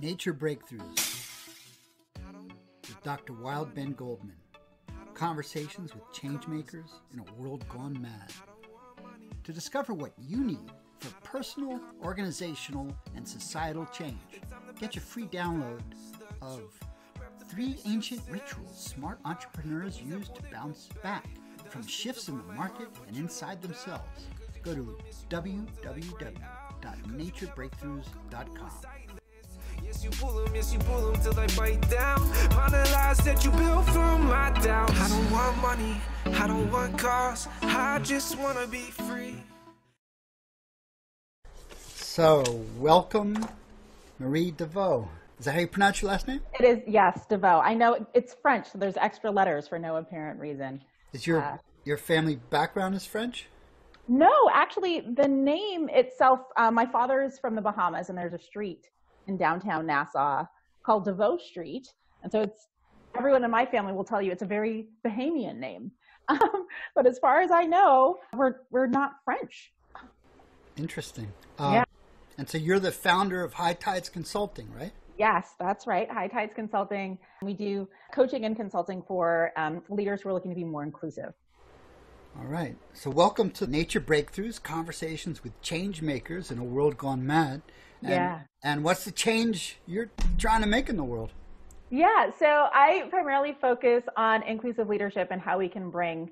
Nature Breakthroughs with Dr. Wild Ben Goldman. Conversations with changemakers in a world gone mad. To discover what you need for personal, organizational, and societal change, get your free download of Three Ancient Rituals Smart Entrepreneurs Use to Bounce Back from shifts in the market and inside themselves. Go to www.naturebreakthroughs.com. Yes, you pull them, yes, you pull them till they bite down. On the lies that you built from my doubt. I don't want money, I don't want cars, I just wanna be free. So, welcome, Marie Deveaux. Is that how you pronounce your last name? It is, yes, Deveaux. I know it's French, so there's extra letters for no apparent reason. Is your Uh, your family background is French? No, actually, the name itself, uh, my father is from the Bahamas, and there's a street in downtown Nassau called Deveaux Street. And so it's, everyone in my family will tell you it's a very Bahamian name. Um, but as far as I know, we're, we're not French. Interesting. Um, Yeah. And so you're the founder of High Tides Consulting, right? Yes, that's right. High Tides Consulting. We do coaching and consulting for um, leaders who are looking to be more inclusive. All right. So welcome to Nature Breakthroughs, conversations with change makers in a world gone mad. And, Yeah. And what's the change you're trying to make in the world? Yeah, so I primarily focus on inclusive leadership and how we can bring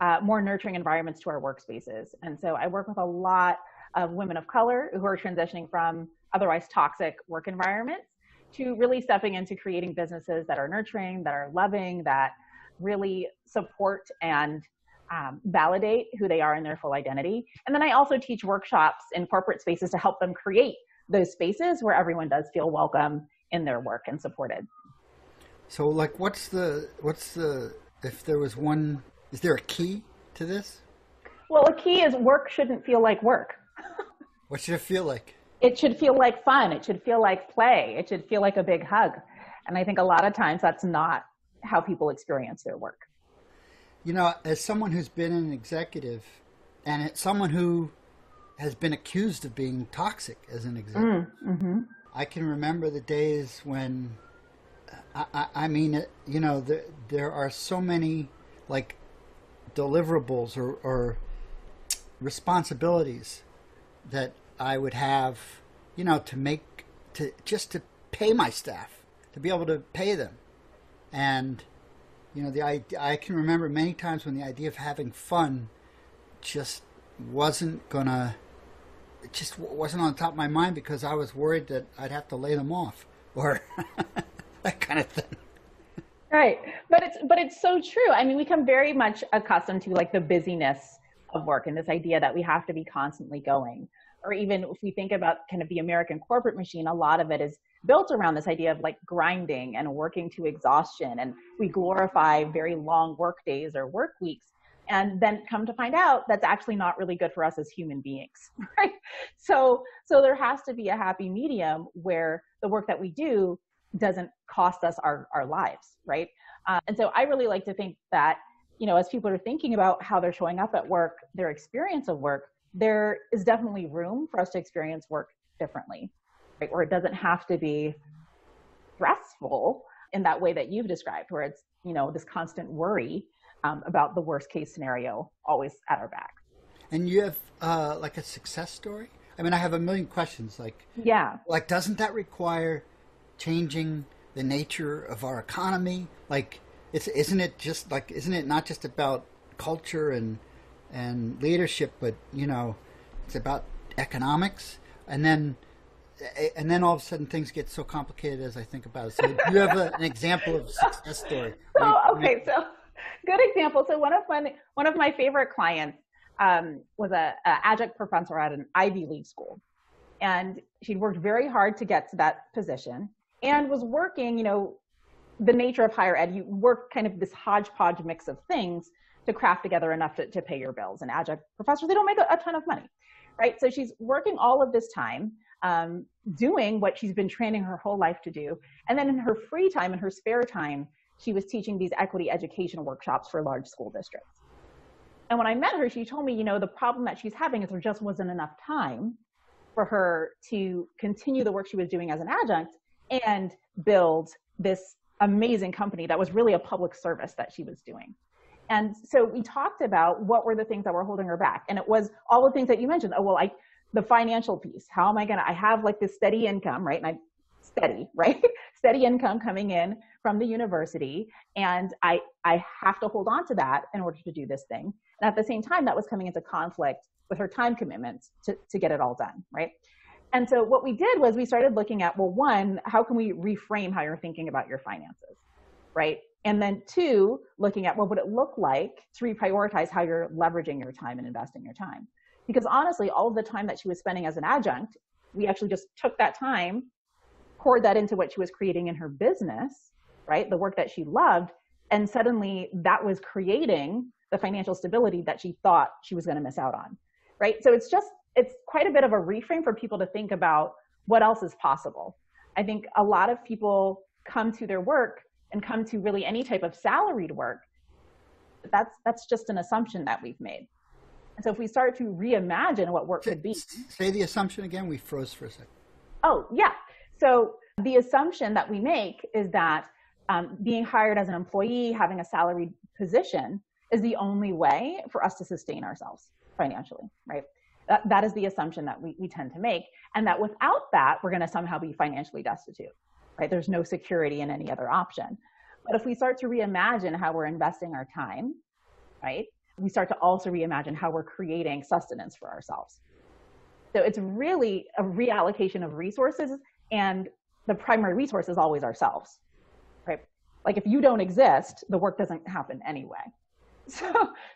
uh, more nurturing environments to our workspaces. And so I work with a lot of women of color who are transitioning from otherwise toxic work environments to really stepping into creating businesses that are nurturing, that are loving, that really support and um, validate who they are in their full identity. And then I also teach workshops in corporate spaces to help them create those spaces where everyone does feel welcome in their work and supported. So like what's the what's the if there was one is there a key to this? Well, a key is work shouldn't feel like work. What should it feel like? It should feel like fun. It should feel like play. It should feel like a big hug. And I think a lot of times that's not how people experience their work. You know, as someone who's been an executive and it's someone who has been accused of being toxic as an example. Mm-hmm. I can remember the days when, I, I, I mean, you know, there, there are so many like deliverables or, or responsibilities that I would have, you know, to make, to just to pay my staff, to be able to pay them. And, you know, the I, I can remember many times when the idea of having fun just wasn't gonna it just wasn't on top of my mind because I was worried that I'd have to lay them off or that kind of thing. Right. But it's but it's so true. I mean, we come very much accustomed to like the busyness of work and this idea that we have to be constantly going. Or even if we think about kind of the American corporate machine, a lot of it is built around this idea of like grinding and working to exhaustion and we glorify very long work days or work weeks and then come to find out that's actually not really good for us as human beings right? So so there has to be a happy medium where the work that we do doesn't cost us our our lives right? Uh, and so i really like to think that you know as people are thinking about how they're showing up at work their experience of work there is definitely room for us to experience work differently right? Where it doesn't have to be stressful in that way that you've described where it's you know this constant worry um, about the worst case scenario always at our back And you have uh, like a success story? I mean, I have a million questions. Like, yeah like doesn't that require changing the nature of our economy? Like, it's isn't it just like isn't it not just about culture and and leadership, but you know, it's about economics, and then and then all of a sudden things get so complicated as I think about it. So, do you have a, an example of a success story? Oh, okay so good example. So one of my one of my favorite clients um, was a, a adjunct professor at an ivy league school. And she'd worked very hard to get to that position and was working you know the nature of higher ed. You work kind of this hodgepodge mix of things to craft together enough to, to pay your bills. And adjunct professors they don't make a, a ton of money right? So she's working all of this time um, doing what she's been training her whole life to do. And then in her free time in her spare time she was teaching these equity education workshops for large school districts. And when I met her, she told me, you know, the problem that she's having is there just wasn't enough time for her to continue the work she was doing as an adjunct and build this amazing company that was really a public service that she was doing. And so we talked about what were the things that were holding her back. And it was all the things that you mentioned. Oh, well, I, the financial piece. How am I going to, I have like this steady income, right? And I, steady, right? steady income coming in from the university. And I, I have to hold on to that in order to do this thing. And at the same time, that was coming into conflict with her time commitments to, to get it all done, right? And so what we did was we started looking at, well, one, how can we reframe how you're thinking about your finances, right? And then two, looking at what would it look like to reprioritize how you're leveraging your time and investing your time. Because honestly, all of the time that she was spending as an adjunct, we actually just took that time, poured that into what she was creating in her business, right? The work that she loved. And suddenly that was creating the financial stability that she thought she was going to miss out on, right? So it's just it's quite a bit of a reframe for people to think about what else is possible. I think a lot of people come to their work and come to really any type of salaried work. That's that's just an assumption that we've made. And so if we start to reimagine what work could be. Say the assumption again. We froze for a second. Oh yeah. So the assumption that we make is that um, being hired as an employee, having a salaried position, is the only way for us to sustain ourselves financially, right? That, that is the assumption that we, we tend to make. And that without that, we're going to somehow be financially destitute, right? There's no security in any other option. But if we start to reimagine how we're investing our time, right, we start to also reimagine how we're creating sustenance for ourselves. So it's really a reallocation of resources, and the primary resource is always ourselves, right? Like if you don't exist, the work doesn't happen anyway. So,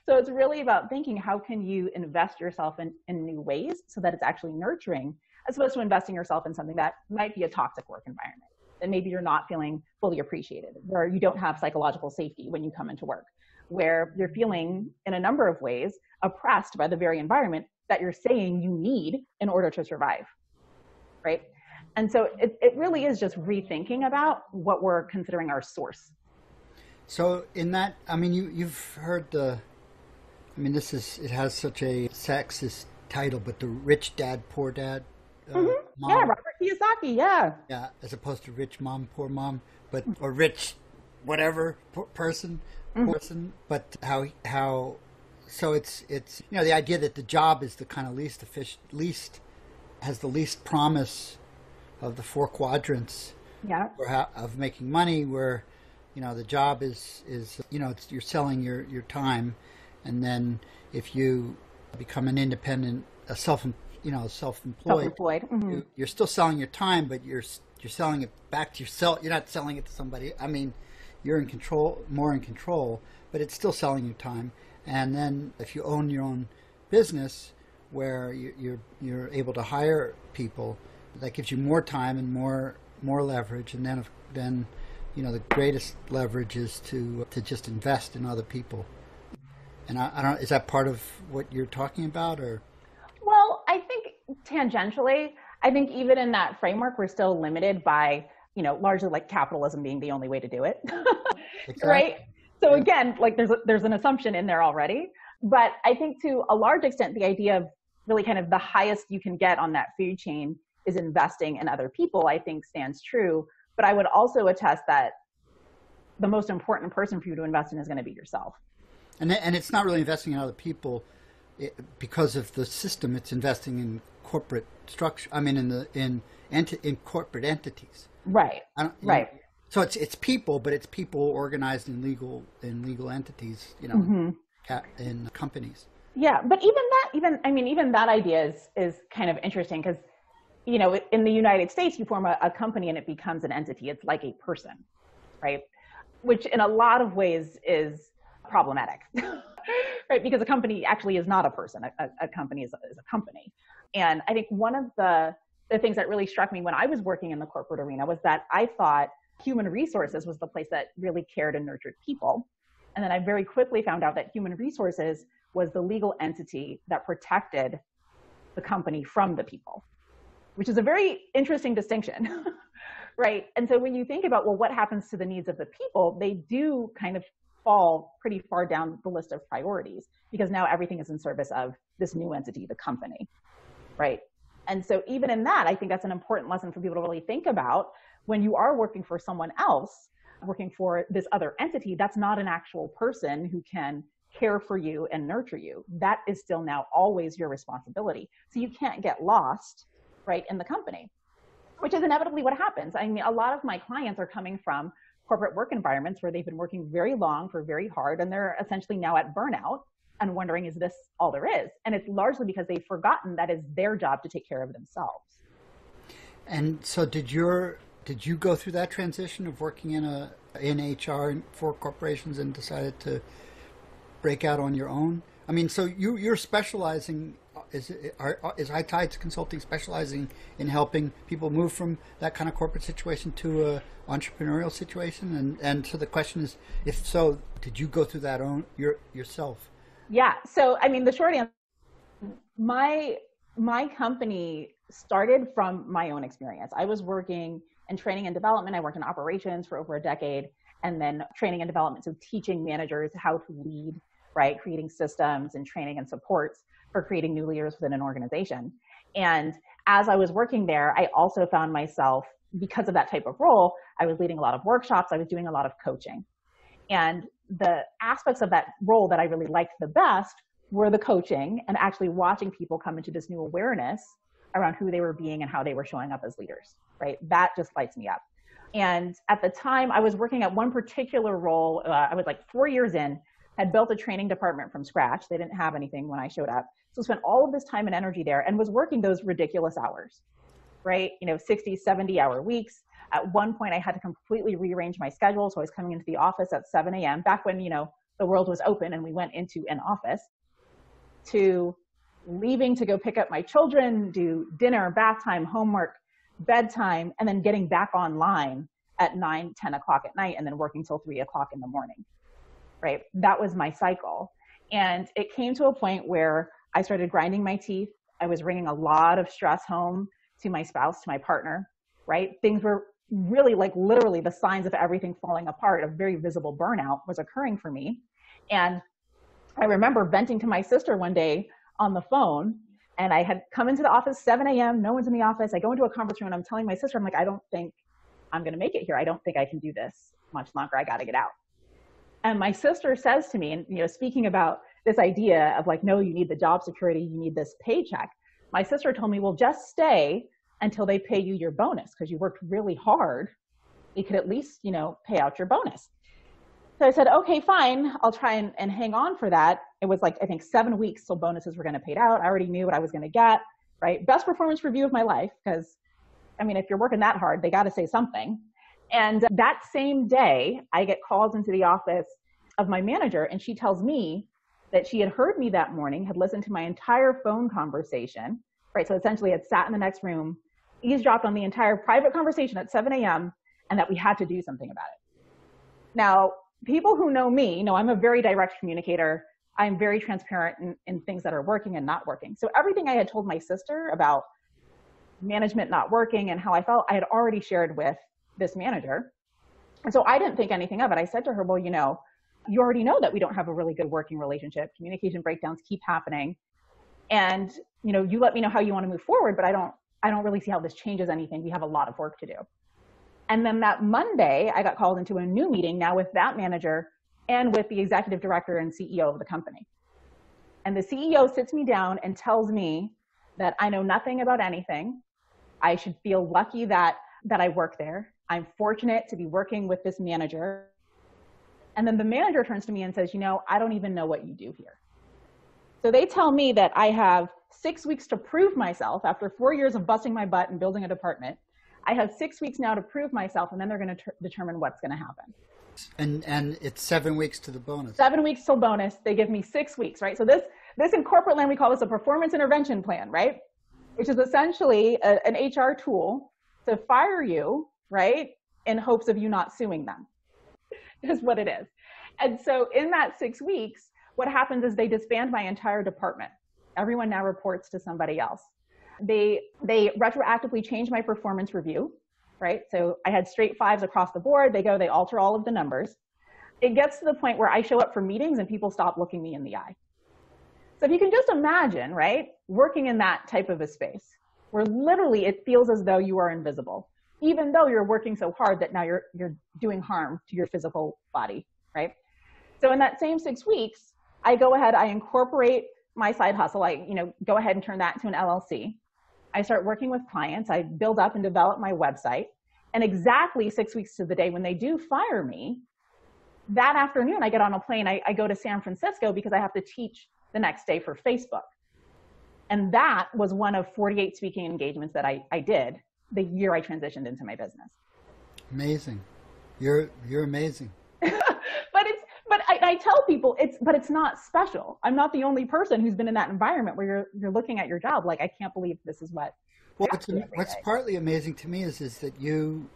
so it's really about thinking how can you invest yourself in, in new ways so that it's actually nurturing, as opposed to investing yourself in something that might be a toxic work environment. And maybe you're not feeling fully appreciated, where you don't have psychological safety when you come into work, where you're feeling in a number of ways oppressed by the very environment that you're saying you need in order to survive. Right? And so it, it really is just rethinking about what we're considering our source so in that, I mean, you you've heard the, I mean, this is it has such a sexist title, but the rich dad, poor dad. Uh, mm-hmm. Yeah, Robert Kiyosaki. Yeah. Yeah, as opposed to rich mom, poor mom, but or rich, whatever person, mm-hmm. person. But how how, so it's it's you know the idea that the job is the kind of least efficient, least has the least promise of the four quadrants. Yeah. of making money, where you know the job is is you know you're selling your your time and then if you become an independent a self you know self-employed, self-employed. Mm-hmm. You, are still selling your time but you're you're selling it back to yourself you're not selling it to somebody i mean you're in control more in control but it's still selling your time and then if you own your own business where you, you're you're able to hire people that gives you more time and more more leverage and then then you know the greatest leverage is to to just invest in other people. And I, I don't is that part of what you're talking about or? Well, I think tangentially, I think even in that framework, we're still limited by you know largely like capitalism being the only way to do it, exactly. right? So yeah. again, like there's a, there's an assumption in there already, but I think to a large extent, the idea of really kind of the highest you can get on that food chain is investing in other people. I think stands true but I would also attest that the most important person for you to invest in is going to be yourself. And and it's not really investing in other people because of the system. It's investing in corporate structure. I mean, in the in enti- in corporate entities. Right. right. Know, so it's it's people, but it's people organized in legal in legal entities. You know, mm-hmm. in companies. Yeah, but even that, even I mean, even that idea is is kind of interesting because you know, in the United States, you form a, a company and it becomes an entity. It's like a person, right? Which in a lot of ways is problematic, right? Because a company actually is not a person. A, a company is a, is a company. And I think one of the, the things that really struck me when I was working in the corporate arena was that I thought human resources was the place that really cared and nurtured people. And then I very quickly found out that human resources was the legal entity that protected the company from the people which is a very interesting distinction, right? And so when you think about, well, what happens to the needs of the people, they do kind of fall pretty far down the list of priorities because now everything is in service of this new entity, the company, right? And so even in that, I think that's an important lesson for people to really think about when you are working for someone else, working for this other entity, that's not an actual person who can care for you and nurture you. That is still now always your responsibility. So you can't get lost, right, in the company, which is inevitably what happens. I mean, a lot of my clients are coming from corporate work environments where they've been working very long for very hard and they're essentially now at burnout and wondering, is this all there is? And it's largely because they've forgotten that it's their job to take care of themselves. And so did your did you go through that transition of working in a in HR for corporations and decided to break out on your own? I mean, so you you're specializing is are, is High Tides Consulting specializing in helping people move from that kind of corporate situation to a entrepreneurial situation? And and so the question is, if so, did you go through that own your yourself? Yeah. So I mean, the short answer, my my company started from my own experience. I was working in training and development. I worked in operations for over a decade, and then training and development, so teaching managers how to lead, right, creating systems and training and supports for creating new leaders within an organization. And as I was working there, I also found myself because of that type of role, I was leading a lot of workshops, I was doing a lot of coaching. And the aspects of that role that I really liked the best were the coaching and actually watching people come into this new awareness around who they were being and how they were showing up as leaders, right? That just lights me up. And at the time, I was working at one particular role. Uh, I was like four years in, had built a training department from scratch. They didn't have anything when I showed up. So spent all of this time and energy there and was working those ridiculous hours, right? You know, 60, 70 hour weeks. At one point, I had to completely rearrange my schedule. So I was coming into the office at 7 a.m. back when, you know, the world was open and we went into an office to leaving to go pick up my children, do dinner, bath time, homework, bedtime, and then getting back online at 9, 10 o'clock at night and then working till 3 o'clock in the morning. Right? That was my cycle. And it came to a point where I started grinding my teeth. I was bringing a lot of stress home to my spouse, to my partner, right? Things were really like literally the signs of everything falling apart, a very visible burnout was occurring for me. And I remember venting to my sister one day on the phone and I had come into the office 7 a.m. No one's in the office. I go into a conference room and I'm telling my sister, I'm like, I don't think I'm going to make it here. I don't think I can do this much longer. I got to get out. And my sister says to me, and you know, speaking about this idea of like, no, you need the job security, you need this paycheck. My sister told me, well, just stay until they pay you your bonus because you worked really hard. You could at least, you know, pay out your bonus. So I said, okay, fine. I'll try and, and hang on for that. It was like, I think seven weeks till bonuses were going to paid out. I already knew what I was going to get, right? Best performance review of my life. Cause I mean, if you're working that hard, they got to say something. And that same day, I get calls into the office of my manager and she tells me that she had heard me that morning, had listened to my entire phone conversation, right? So essentially had sat in the next room, eavesdropped on the entire private conversation at 7 a.m. and that we had to do something about it. Now, people who know me know I'm a very direct communicator. I'm very transparent in, in things that are working and not working. So everything I had told my sister about management not working and how I felt, I had already shared with this manager. And so I didn't think anything of it. I said to her, well, you know, you already know that we don't have a really good working relationship. Communication breakdowns keep happening. And, you know, you let me know how you want to move forward, but I don't, I don't really see how this changes anything. We have a lot of work to do. And then that Monday, I got called into a new meeting now with that manager and with the executive director and CEO of the company. And the CEO sits me down and tells me that I know nothing about anything. I should feel lucky that, that I work there. I'm fortunate to be working with this manager. And then the manager turns to me and says, You know, I don't even know what you do here. So they tell me that I have six weeks to prove myself after four years of busting my butt and building a department I have six weeks now to prove myself, and then they're going to ter- determine what's going to happen. And and it's seven weeks to the bonus. Seven weeks till bonus. They give me six weeks, right? So this this in corporate land we call this a performance intervention plan, right? Which is essentially a, an HR tool to fire you, right, in hopes of you not suing them. is what it is. And so in that six weeks, what happens is they disband my entire department. Everyone now reports to somebody else. They they retroactively change my performance review, right? So I had straight fives across the board. They go, they alter all of the numbers. It gets to the point where I show up for meetings and people stop looking me in the eye. So if you can just imagine, right, working in that type of a space where literally it feels as though you are invisible. Even though you're working so hard that now you're you're doing harm to your physical body, right? So in that same six weeks, I go ahead, I incorporate my side hustle. I, you know, go ahead and turn that into an LLC. I start working with clients. I build up and develop my website. And exactly six weeks to the day when they do fire me, that afternoon I get on a plane. I, I go to San Francisco because I have to teach the next day for Facebook. And that was one of 48 speaking engagements that I, I did the year I transitioned into my business. Amazing. You're you're amazing. but it's but I, I, tell people it's but it's not special. I'm not the only person who's been in that environment where you're you're looking at your job like I can't believe this is what. Well, what's, what's partly amazing to me is is that you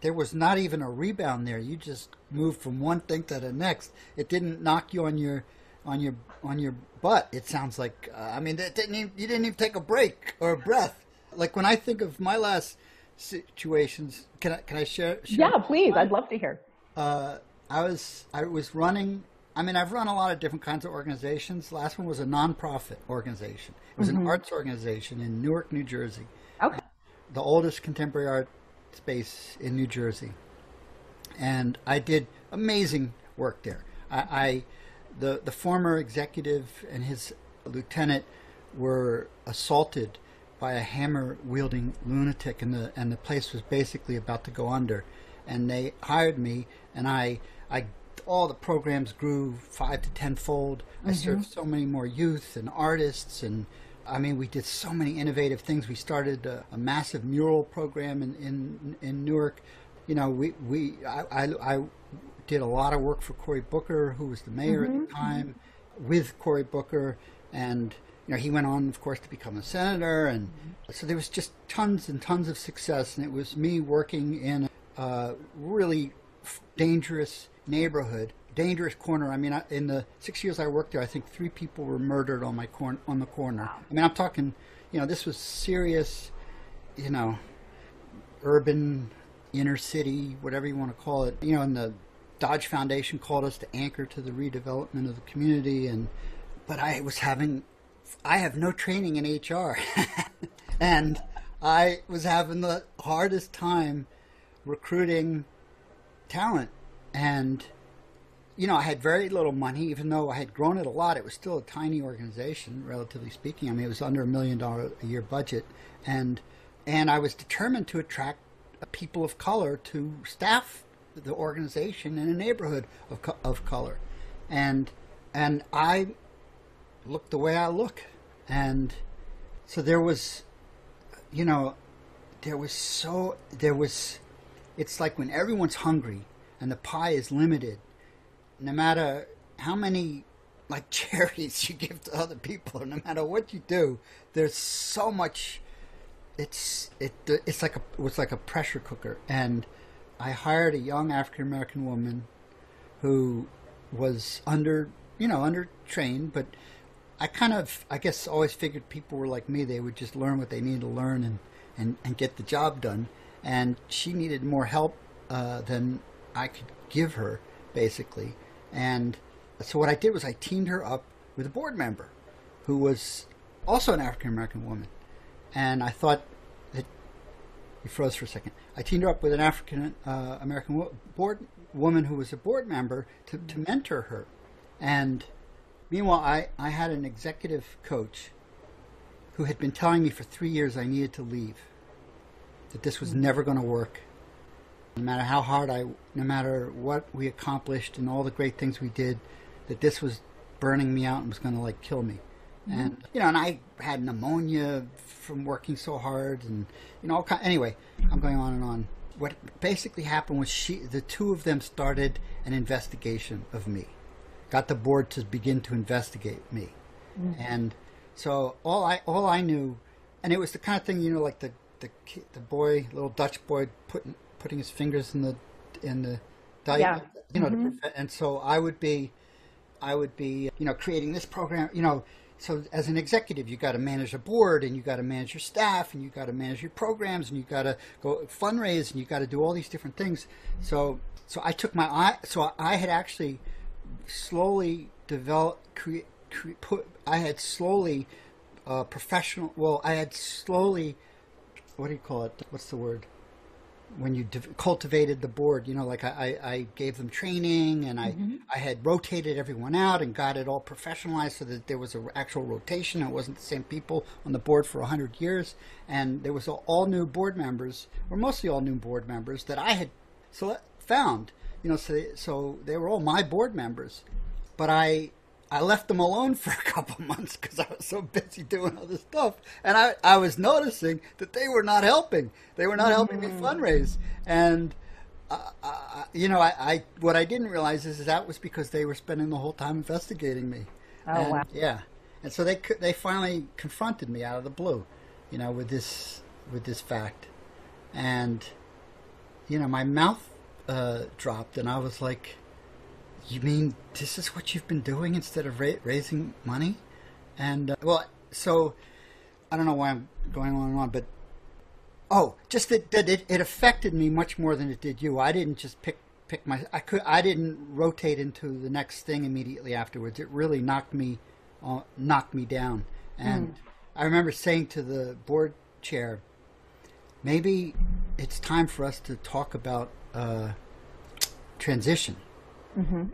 there was not even a rebound there. You just moved from one thing to the next. It didn't knock you on your on your on your butt. It sounds like uh, I mean, it didn't even, you didn't even take a break or a breath. Like when I think of my last situations, can I can I share? share yeah, please. I'd love to hear. Uh, I was I was running. I mean, I've run a lot of different kinds of organizations. Last one was a nonprofit organization. It was mm-hmm. an arts organization in Newark, New Jersey. Okay. The oldest contemporary art space in New Jersey, and I did amazing work there. I, I the the former executive and his lieutenant were assaulted by a hammer wielding lunatic, and the and the place was basically about to go under. And they hired me, and I I all the programs grew five to tenfold. Mm-hmm. I served so many more youth and artists, and I mean, we did so many innovative things. We started a, a massive mural program in, in in Newark. You know, we we I, I, I did a lot of work for Cory Booker, who was the mayor mm-hmm. at the time, with Cory Booker, and you know he went on, of course, to become a senator, and mm-hmm. so there was just tons and tons of success. And it was me working in a really dangerous neighborhood, dangerous corner. I mean, in the six years I worked there, I think three people were murdered on my corn on the corner. I mean, I'm talking, you know, this was serious, you know, urban inner city, whatever you want to call it. You know, and the Dodge Foundation called us to anchor to the redevelopment of the community, and but I was having, I have no training in HR, and I was having the hardest time recruiting talent. And, you know, I had very little money, even though I had grown it a lot. It was still a tiny organization, relatively speaking. I mean, it was under a million dollar a year budget. And, and I was determined to attract people of color to staff the organization in a neighborhood of, of color. And, and I look the way I look. And so there was, you know, there was so, there was, it's like when everyone's hungry and the pie is limited, no matter how many like charities you give to other people, no matter what you do, there's so much. It's it it's like a it was like a pressure cooker, and I hired a young African American woman who was under you know under trained, but I kind of I guess always figured people were like me; they would just learn what they needed to learn and and and get the job done and she needed more help uh, than I could give her, basically. And so what I did was I teamed her up with a board member who was also an African American woman. And I thought that you froze for a second. I teamed her up with an African uh, American board woman who was a board member to, to mentor her. And meanwhile, I, I had an executive coach who had been telling me for three years I needed to leave that this was never going to work. No matter how hard I, no matter what we accomplished and all the great things we did, that this was burning me out and was going to like kill me. Mm-hmm. And you know, and I had pneumonia from working so hard, and you know, all kind, anyway, I'm going on and on. What basically happened was she, the two of them started an investigation of me, got the board to begin to investigate me, mm-hmm. and so all I all I knew, and it was the kind of thing you know, like the the the boy, little Dutch boy, putting putting his fingers in the in the yeah. you know, mm-hmm. and so I would be, I would be, you know, creating this program, you know. So as an executive, you got to manage a board, and you got to manage your staff, and you got to manage your programs, and you got to go fundraise, and you got to do all these different things. So, so I took my eye. So I had actually slowly developed, create, cre- put. I had slowly uh, professional. Well, I had slowly what do you call it? What's the word? when you cultivated the board, you know, like I, I, I gave them training and I, Mm-hmm. I had rotated everyone out and got it all professionalized so that there was an actual rotation. It wasn't the same people on the board for 100 years. And there was all new board members, or mostly all new board members, that I had sele- found. You know, so they, so they were all my board members. But I I left them alone for a couple months because I was so busy doing other stuff, and I, I was noticing that they were not helping. They were not helping me fundraise, and uh, uh, you know, I, I what I didn't realize is that was because they were spending the whole time investigating me. Oh, and, wow. Yeah, and so they they finally confronted me out of the blue, you know, with this with this fact, and you know, my mouth uh, dropped, and I was like. You mean this is what you've been doing instead of ra- raising money? And uh, well, so I don't know why I'm going on and on, but oh, just that, that it, it affected me much more than it did you. I didn't just pick pick my I could I didn't rotate into the next thing immediately afterwards. It really knocked me uh, knocked me down. And I remember saying to the board chair, maybe it's time for us to talk about uh, transition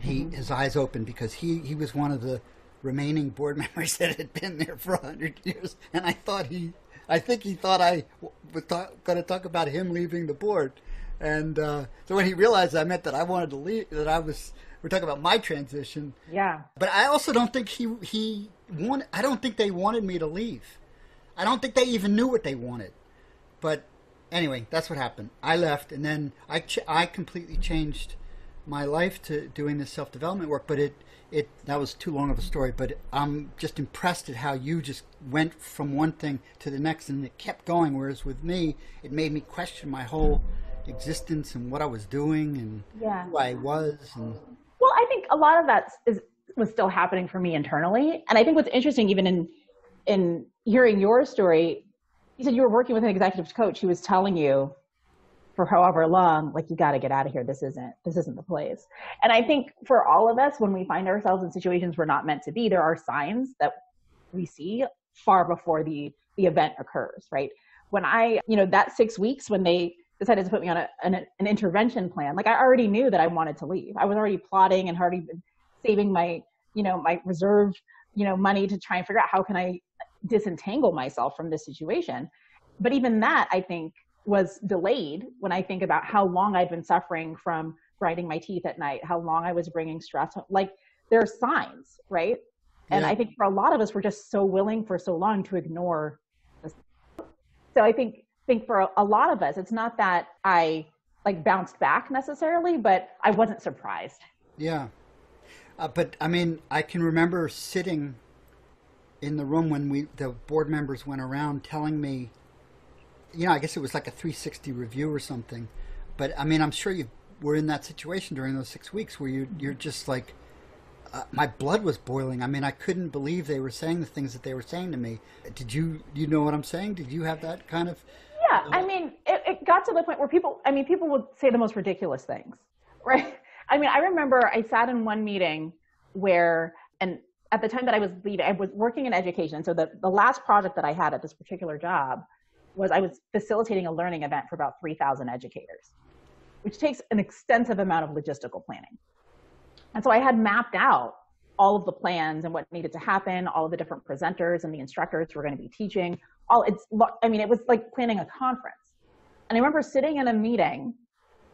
he his eyes opened because he he was one of the remaining board members that had been there for a hundred years, and I thought he, I think he thought I was going to talk about him leaving the board, and uh, so when he realized I meant that I wanted to leave, that I was we're talking about my transition, Yeah. but I also don't think he he wanted. I don't think they wanted me to leave. I don't think they even knew what they wanted. But anyway, that's what happened. I left, and then I ch- I completely changed my life to doing this self development work. But it it that was too long of a story. But I'm just impressed at how you just went from one thing to the next, and it kept going. Whereas with me, it made me question my whole existence and what I was doing and Yeah. who I was. And Well, I think a lot of that is was still happening for me internally, and I think what's interesting, even in in hearing your story, you said you were working with an executive coach who was telling you for however long, like you got to get out of here. This isn't this isn't the place. And I think for all of us, when we find ourselves in situations we're not meant to be, there are signs that we see far before the the event occurs. Right? When I, you know, that six weeks when they decided to put me on a, an, an intervention plan, like I already knew that I wanted to leave. I was already plotting and already saving my, you know, my reserve, you know, money to try and figure out how can I disentangle myself from this situation. But even that, I think, was delayed when I think about how long I'd been suffering from grinding my teeth at night, how long I was bringing stress. Like there are signs, right? And Yeah. I think for a lot of us, we're just so willing for so long to ignore. This. So I think think for a, a lot of us, it's not that I like bounced back necessarily, but I wasn't surprised. Yeah. Uh, but I mean, I can remember sitting in the room when we the board members went around telling me, you know, I guess it was like a 360 review or something. But I mean, I'm sure you were in that situation during those six weeks where you you're just like, uh, my blood was boiling. I mean, I couldn't believe they were saying the things that they were saying to me. Did you you know what I'm saying? Did you have that kind of? Yeah, I mean, it, it got to the point where people, I mean, people would say the most ridiculous things, right? I mean, I remember I sat in one meeting where, and at the time that I was leaving, I was working in education. So the, the last project that I had at this particular job was I was facilitating a learning event for about 3,000 educators, which takes an extensive amount of logistical planning. And so I had mapped out all of the plans and what needed to happen, all of the different presenters and the instructors who were going to be teaching. All it's, I mean, it was like planning a conference. And I remember sitting in a meeting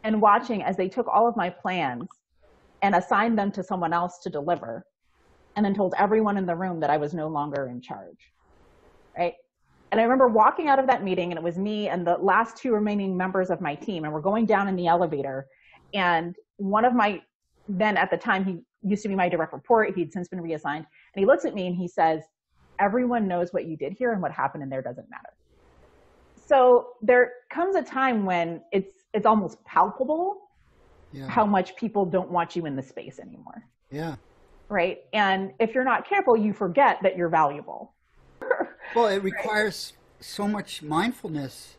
and watching as they took all of my plans and assigned them to someone else to deliver, and then told everyone in the room that I was no longer in charge. Right? And I remember walking out of that meeting, and it was me and the last two remaining members of my team, and we're going down in the elevator. And one of my, then at the time, he used to be my direct report. He'd since been reassigned. And he looks at me and he says, Everyone knows what you did here, and what happened in there doesn't matter. So there comes a time when it's it's almost palpable Yeah. how much people don't want you in the space anymore Yeah. Right and if you're not careful you forget that you're valuable Well, it requires so much mindfulness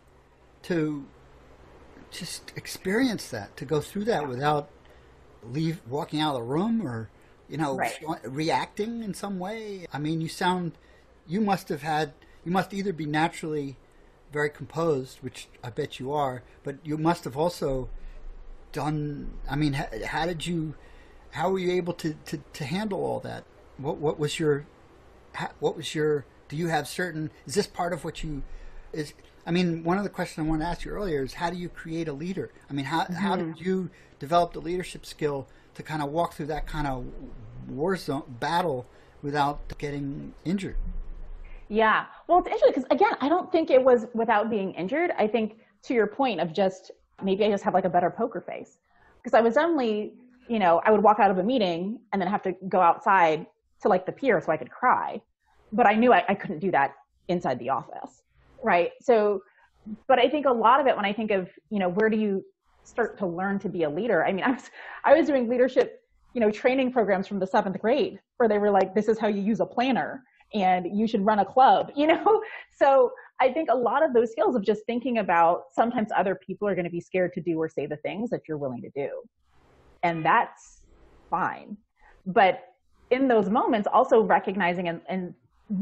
to just experience that, to go through that without leave walking out of the room or you know Right. reacting in some way. I mean, you sound you must have had you must either be naturally very composed, which I bet you are, but you must have also done. I mean, how, how did you? How were you able to, to, to handle all that? What what was your? What was your? Do you have certain? Is this part of what you? Is I mean, one of the questions I wanted to ask you earlier is how do you create a leader? I mean, how mm-hmm. how did you develop the leadership skill to kind of walk through that kind of war zone battle without getting injured? Yeah. Well, it's interesting because again, I don't think it was without being injured. I think to your point of just maybe I just have like a better poker face because I was only, you know, I would walk out of a meeting and then have to go outside to like the pier so I could cry, but I knew I, I couldn't do that inside the office, right? So, but I think a lot of it when I think of, you know, where do you start to learn to be a leader? I mean, I was I was doing leadership, you know, training programs from the seventh grade where they were like, this is how you use a planner and you should run a club, you know? So I think a lot of those skills of just thinking about sometimes other people are going to be scared to do or say the things that you're willing to do. And that's fine. But in those moments, also recognizing and, and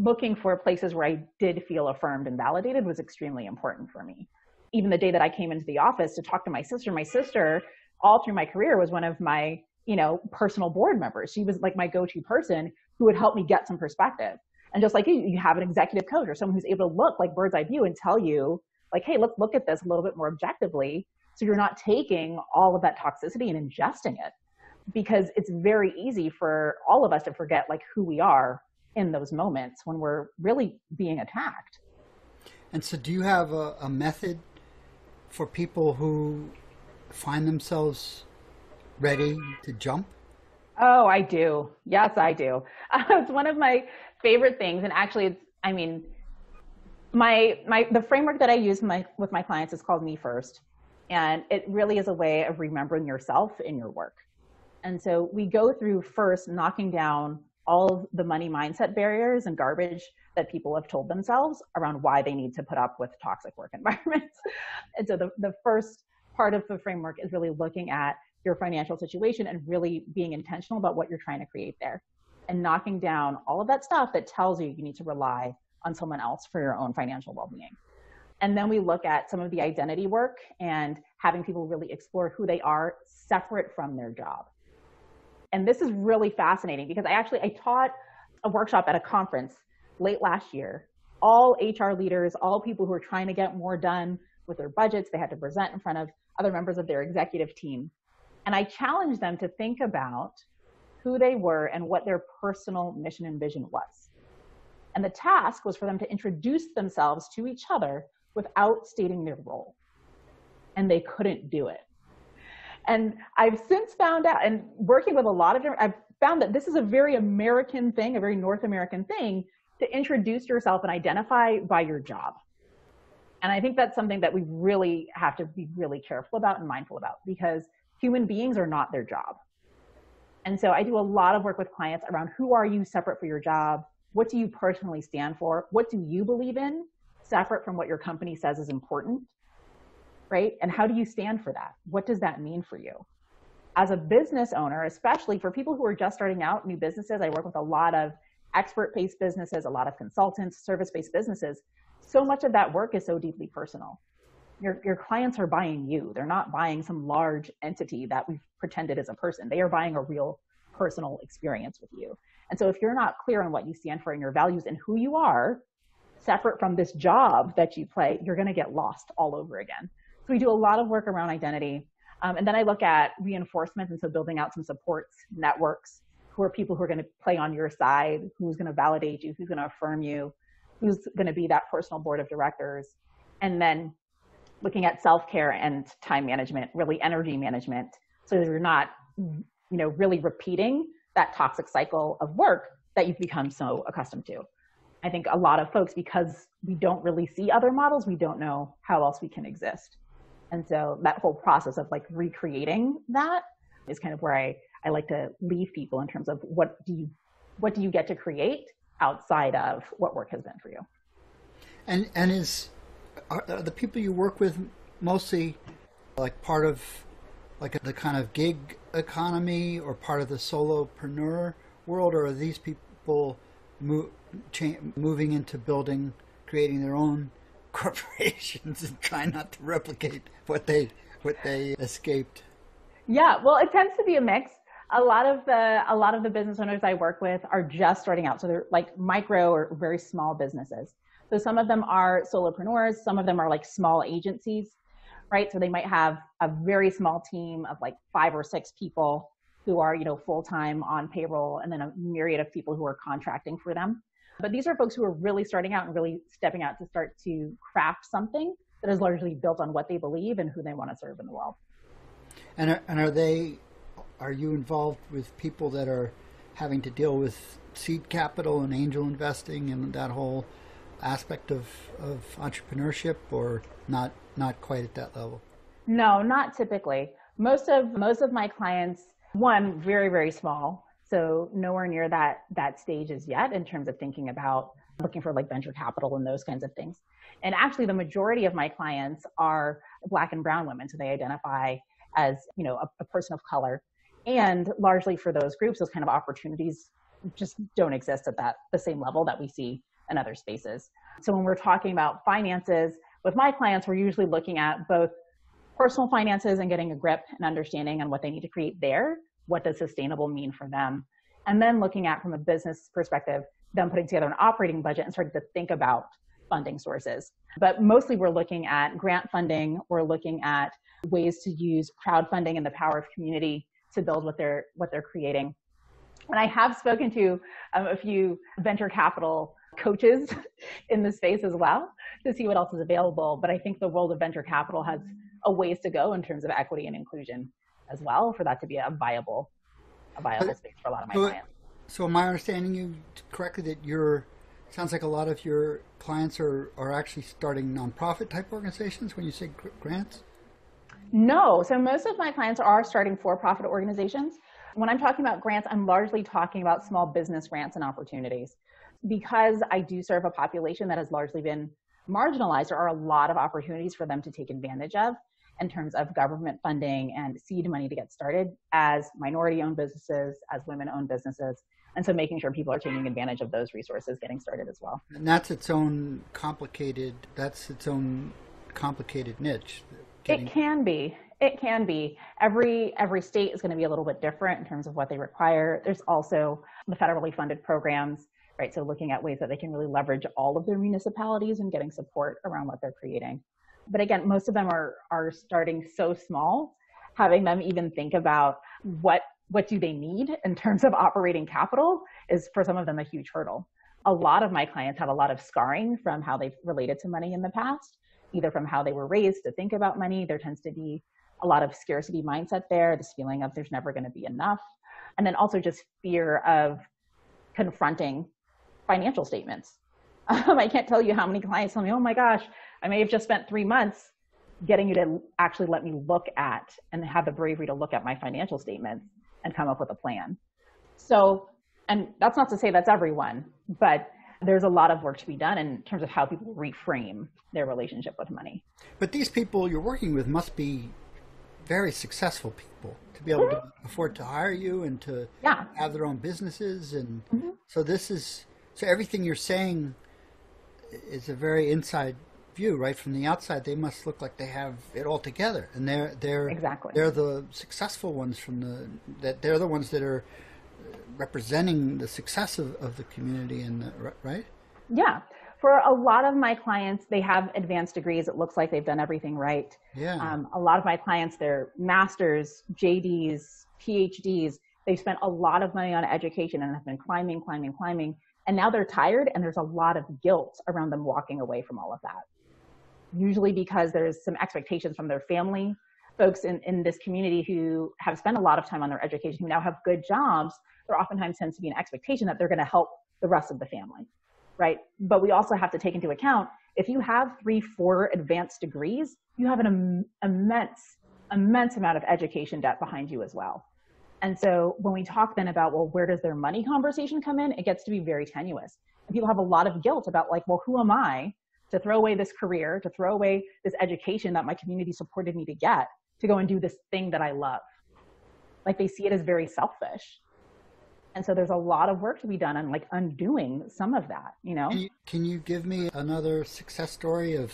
looking for places where I did feel affirmed and validated was extremely important for me. Even the day that I came into the office to talk to my sister, my sister, all through my career, was one of my, you know, personal board members. She was like my go-to person who would help me get some perspective. And just like you, you have an executive coach or someone who's able to look like bird's eye view and tell you, like, hey, let's look at this a little bit more objectively. So you're not taking all of that toxicity and ingesting it. Because it's very easy for all of us to forget like who we are in those moments when we're really being attacked. And so do you have a, a method for people who find themselves ready to jump? Oh, I do. Yes, I do. Uh, it's one of my favorite things, and actually, it's, I mean, my my the framework that I use my, with my clients is called Me First, and it really is a way of remembering yourself in your work. And so we go through first knocking down all the money mindset barriers and garbage that people have told themselves around why they need to put up with toxic work environments. and so the, the first part of the framework is really looking at your financial situation and really being intentional about what you're trying to create there and knocking down all of that stuff that tells you you need to rely on someone else for your own financial well-being and then we look at some of the identity work and having people really explore who they are separate from their job. And this is really fascinating because i actually i taught a workshop at a conference late last year. All hr leaders all people who are trying to get more done with their budgets they had to present in front of other members of their executive team. And i challenged them to think about who they were and what their personal mission and vision was. And the task was for them to introduce themselves to each other without stating their role. And they couldn't do it. And I've since found out, and working with a lot of different, I've found that this is a very American thing, a very North American thing, to introduce yourself and identify by your job. And I think that's something that we really have to be really careful about and mindful about because human beings are not their job. And so I do a lot of work with clients around who are you separate for your job? What do you personally stand for? What do you believe in separate from what your company says is important? Right? And how do you stand for that? What does that mean for you? As a business owner, especially for people who are just starting out new businesses, I work with a lot of expert based businesses, a lot of consultants, service based businesses. So much of that work is so deeply personal your, your clients are buying you. They're not buying some large entity that we've pretended is a person. They are buying a real personal experience with you. And so if you're not clear on what you stand for and your values and who you are, separate from this job that you play, you're going to get lost all over again. So we do a lot of work around identity. Um, and then I look at reinforcement. And so building out some supports, networks, who are people who are going to play on your side, who's going to validate you, who's going to affirm you, who's going to be that personal board of directors. And then looking at self-care and time management, really energy management, so that you're not, you know, really repeating that toxic cycle of work that you've become so accustomed to. I think a lot of folks, because we don't really see other models, we don't know how else we can exist. And so that whole process of like recreating that is kind of where I, I like to leave people in terms of what do you what do you get to create outside of what work has been for you. And and is are, the people you work with mostly like part of like the kind of gig economy or part of the solopreneur world, or are these people move, cha- moving into building, creating their own corporations and trying not to replicate what they what they escaped. Yeah, well, it tends to be a mix. A lot of the a lot of the business owners I work with are just starting out, so they're like micro or very small businesses. So some of them are solopreneurs, some of them are like small agencies, right? So they might have a very small team of like five or six people who are, you know, full time on payroll, and then a myriad of people who are contracting for them. But these are folks who are really starting out and really stepping out to start to craft something that is largely built on what they believe and who they want to serve in the world. And are, and are they, are you involved with people that are having to deal with seed capital and angel investing and that whole aspect of, of entrepreneurship or not, not quite at that level? No, not typically. Most of, most of my clients, one, very, very small so nowhere near that that stage as yet in terms of thinking about looking for like venture capital and those kinds of things. And actually the majority of my clients are black and brown women. So they identify as, you know, a, a person of color. And largely for those groups, those kind of opportunities just don't exist at that the same level that we see in other spaces. So when we're talking about finances with my clients, we're usually looking at both personal finances and getting a grip and understanding on what they need to create there what does sustainable mean for them? And then looking at from a business perspective, then putting together an operating budget and starting to think about funding sources. But mostly we're looking at grant funding, we're looking at ways to use crowdfunding and the power of community to build what they're what they're creating. And I have spoken to um, a few venture capital coaches in the space as well to see what else is available. But I think the world of venture capital has a ways to go in terms of equity and inclusion as well for that to be a viable a viable space for a lot of my so, clients. So am I understanding you correctly that you're sounds like a lot of your clients are, are actually starting nonprofit type organizations when you say grants? No. So most of my clients are starting for profit organizations. When I'm talking about grants, I'm largely talking about small business grants and opportunities. Because I do serve a population that has largely been marginalized, there are a lot of opportunities for them to take advantage of in terms of government funding and seed money to get started as minority owned businesses, as women owned businesses. And so making sure people are taking advantage of those resources getting started as well. And that's its own complicated, that's its own complicated niche. Getting... It can be. It can be. Every every state is going to be a little bit different in terms of what they require. There's also the federally funded programs, right? So looking at ways that they can really leverage all of their municipalities and getting support around what they're creating but again, most of them are are starting so small, having them even think about what what do they need in terms of operating capital is for some of them a huge hurdle. A lot of my clients have a lot of scarring from how they've related to money in the past, either from how they were raised to think about money. There tends to be a lot of scarcity mindset there, this feeling of there's never going to be enough. And then also just fear of confronting financial statements. Um, I can't tell you how many clients tell me, oh my gosh, I may have just spent three months getting you to actually let me look at and have the bravery to look at my financial statements and come up with a plan. So, and that's not to say that's everyone, but there's a lot of work to be done in terms of how people reframe their relationship with money. But these people you're working with must be very successful people to be able mm-hmm. to afford to hire you and to yeah. have their own businesses and mm-hmm. so this is so everything you're saying is a very inside view, right from the outside, they must look like they have it all together, and they're they're exactly they're the successful ones from the that they're the ones that are representing the success of, of the community and the, right. Yeah, for a lot of my clients, they have advanced degrees. It looks like they've done everything right. Yeah. Um, a lot of my clients, they're masters, JDs, PhDs. They've spent a lot of money on education and have been climbing, climbing, climbing. And now they're tired, and there's a lot of guilt around them walking away from all of that usually because there's some expectations from their family folks in, in this community who have spent a lot of time on their education who now have good jobs there oftentimes tends to be an expectation that they're going to help the rest of the family right? But we also have to take into account if you have three four advanced degrees you have an Im- immense immense amount of education debt behind you as well. And so when we talk then about well where does their money conversation come in? It gets to be very tenuous. And people have a lot of guilt about like well who am i to throw away this career, to throw away this education that my community supported me to get, to go and do this thing that I love. Like they see it as very selfish. And so there's a lot of work to be done on like undoing some of that, you know? Can you, can you give me another success story of